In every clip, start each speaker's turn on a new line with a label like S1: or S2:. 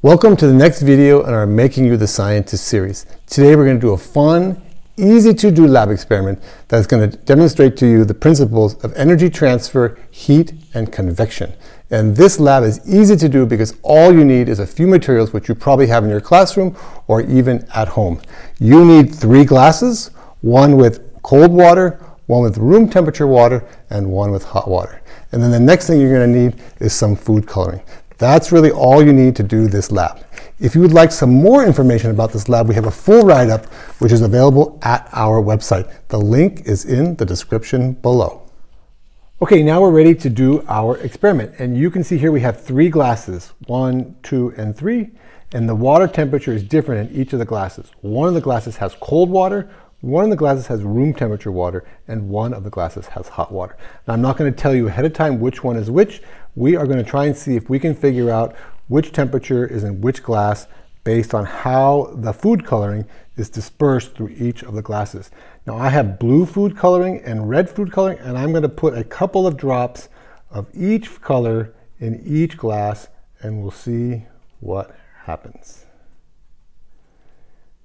S1: Welcome to the next video in our Making You the Scientist series. Today we're going to do a fun, easy to do lab experiment that's going to demonstrate to you the principles of energy transfer, heat, and convection. And this lab is easy to do because all you need is a few materials which you probably have in your classroom or even at home. You need three glasses, one with cold water, one with room temperature water, and one with hot water. And then the next thing you're going to need is some food coloring. That's really all you need to do this lab. If you would like some more information about this lab, we have a full write-up which is available at our website. The link is in the description below. Okay, now we're ready to do our experiment. And you can see here we have three glasses, one, two, and three. And the water temperature is different in each of the glasses. One of the glasses has cold water, one of the glasses has room temperature water and one of the glasses has hot water. Now I'm not going to tell you ahead of time which one is which. We are going to try and see if we can figure out which temperature is in which glass based on how the food coloring is dispersed through each of the glasses. Now I have blue food coloring and red food coloring and I'm going to put a couple of drops of each color in each glass and we'll see what happens.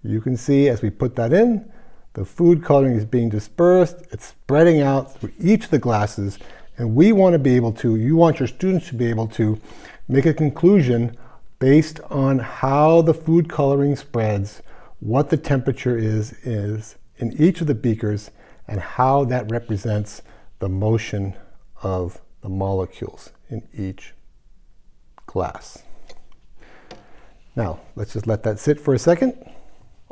S1: You can see as we put that in, the food coloring is being dispersed, it's spreading out through each of the glasses, and we want to be able to, you want your students to be able to make a conclusion based on how the food coloring spreads, what the temperature is, is in each of the beakers, and how that represents the motion of the molecules in each glass. Now, let's just let that sit for a second.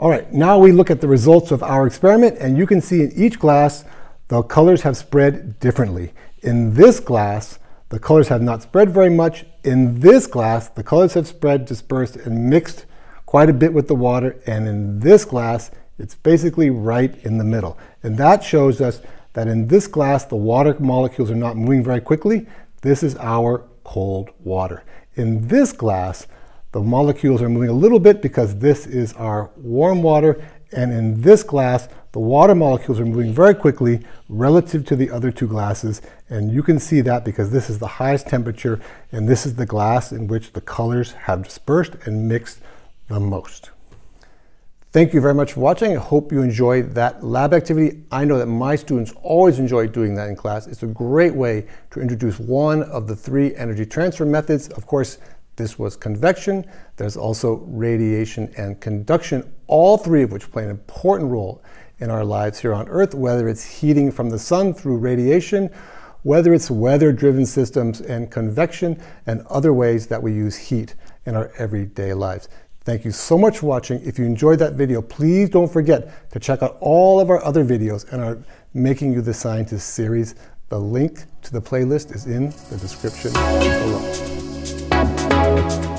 S1: All right, now we look at the results of our experiment and you can see in each glass the colors have spread differently. In this glass, the colors have not spread very much. In this glass, the colors have spread, dispersed, and mixed quite a bit with the water. And in this glass, it's basically right in the middle. And that shows us that in this glass, the water molecules are not moving very quickly. This is our cold water. In this glass, the molecules are moving a little bit because this is our warm water. And in this glass, the water molecules are moving very quickly relative to the other two glasses. And you can see that because this is the highest temperature and this is the glass in which the colors have dispersed and mixed the most. Thank you very much for watching. I hope you enjoyed that lab activity. I know that my students always enjoy doing that in class. It's a great way to introduce one of the three energy transfer methods. Of course, this was convection. There's also radiation and conduction, all three of which play an important role in our lives here on Earth, whether it's heating from the sun through radiation, whether it's weather-driven systems and convection, and other ways that we use heat in our everyday lives. Thank you so much for watching. If you enjoyed that video, please don't forget to check out all of our other videos in our Making You the Scientist series. The link to the playlist is in the description below. Bye.